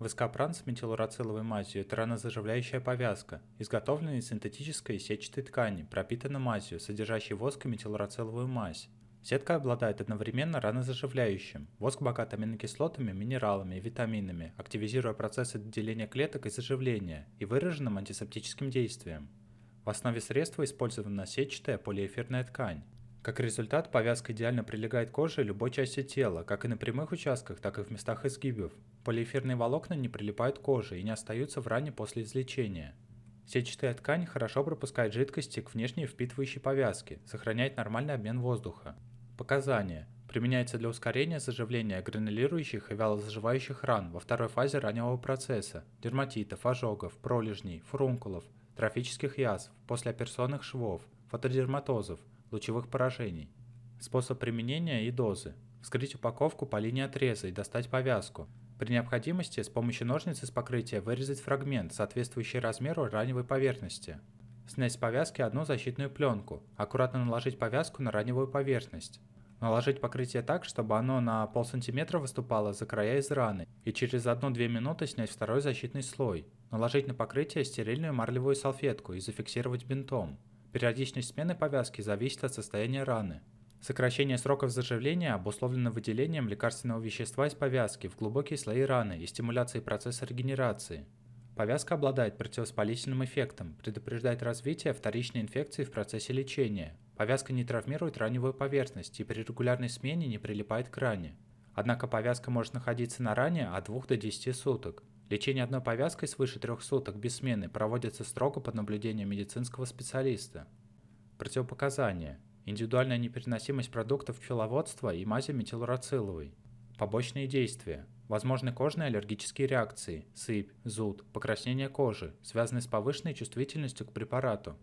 Вископран с метилурациловой мазью – это ранозаживляющая повязка, изготовленная из синтетической сетчатой ткани, пропитана мазью, содержащей воск и метилурациловую мазь. Сетка обладает одновременно ранозаживляющим. Воск богат аминокислотами, минералами и витаминами, активизируя процессы деления клеток и заживления и выраженным антисептическим действием. В основе средства использована сетчатая полиэфирная ткань. Как результат, повязка идеально прилегает к коже любой части тела, как и на прямых участках, так и в местах изгибов. Полиэфирные волокна не прилипают к коже и не остаются в ране после излечения. Сетчатая ткань хорошо пропускает жидкости к внешней впитывающей повязке, сохраняет нормальный обмен воздуха. Показания. Применяется для ускорения заживления гранулирующих и вялозаживающих ран во второй фазе раннего процесса – дерматитов, ожогов, пролежней, фурункулов, трофических язв, послеоперационных швов, фотодерматозов – лучевых поражений. Способ применения и дозы. Вскрыть упаковку по линии отреза и достать повязку. При необходимости с помощью ножниц из покрытия вырезать фрагмент, соответствующий размеру раневой поверхности. Снять с повязки одну защитную пленку. Аккуратно наложить повязку на раневую поверхность. Наложить покрытие так, чтобы оно на полсантиметра выступало за края из раны, и через 1-2 минуты снять второй защитный слой. Наложить на покрытие стерильную марлевую салфетку и зафиксировать бинтом. Периодичность смены повязки зависит от состояния раны. Сокращение сроков заживления обусловлено выделением лекарственного вещества из повязки в глубокие слои раны и стимуляцией процесса регенерации. Повязка обладает противовоспалительным эффектом, предупреждает развитие вторичной инфекции в процессе лечения. Повязка не травмирует раневую поверхность и при регулярной смене не прилипает к ране. Однако повязка может находиться на ране от 2 до 10 суток. Лечение одной повязкой свыше трех суток без смены проводится строго под наблюдением медицинского специалиста. Противопоказания. Индивидуальная непереносимость продуктов пчеловодства и мази метилурациловой. Побочные действия. Возможны кожные аллергические реакции, сыпь, зуд, покраснение кожи, связанные с повышенной чувствительностью к препарату,